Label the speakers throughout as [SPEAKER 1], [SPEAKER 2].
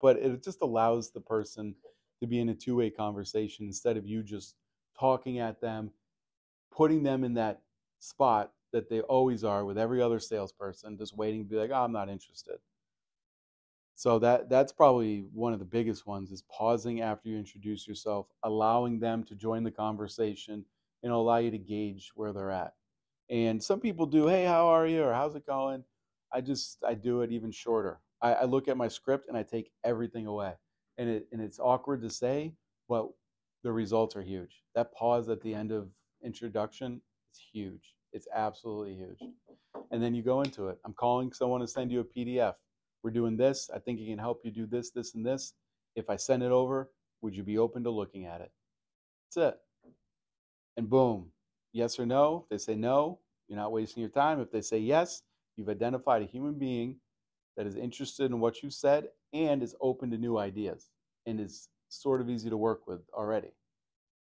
[SPEAKER 1] but it just allows the person to be in a two-way conversation instead of you just talking at them, putting them in that spot that they always are with every other salesperson, just waiting to be like, oh, I'm not interested. So that that's probably one of the biggest ones is pausing after you introduce yourself, allowing them to join the conversation and allow you to gauge where they're at. And some people do, hey, how are you? Or how's it going? I just I do it even shorter. I, I look at my script and I take everything away. And it and it's awkward to say, but the results are huge. That pause at the end of introduction is huge. It's absolutely huge. And then you go into it. I'm calling someone to send you a PDF we're doing this. I think it can help you do this, this, and this. If I send it over, would you be open to looking at it? That's it. And boom, yes or no. If they say no, you're not wasting your time. If they say yes, you've identified a human being that is interested in what you said and is open to new ideas and is sort of easy to work with already.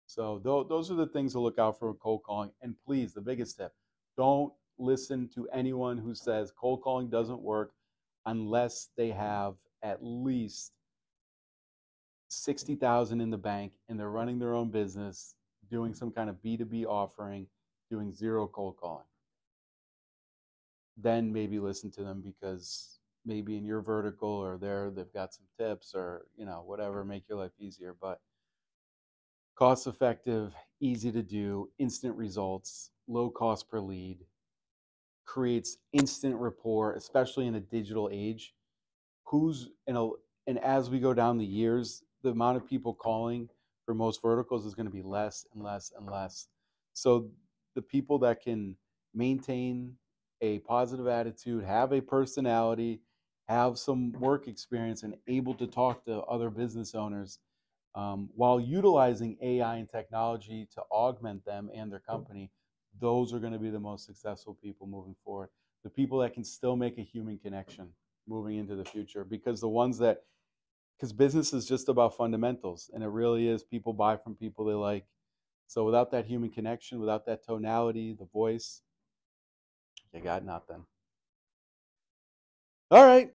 [SPEAKER 1] So those are the things to look out for in cold calling. And please, the biggest tip, don't listen to anyone who says cold calling doesn't work unless they have at least 60,000 in the bank and they're running their own business, doing some kind of B2B offering, doing zero cold calling. Then maybe listen to them because maybe in your vertical or there they've got some tips or you know whatever make your life easier but cost effective easy to do instant results low cost per lead creates instant rapport, especially in a digital age. Who's in a and as we go down the years, the amount of people calling for most verticals is going to be less and less and less. So the people that can maintain a positive attitude, have a personality, have some work experience, and able to talk to other business owners um, while utilizing AI and technology to augment them and their company those are going to be the most successful people moving forward. The people that can still make a human connection moving into the future. Because the ones that, because business is just about fundamentals, and it really is people buy from people they like. So without that human connection, without that tonality, the voice, you got nothing. All right.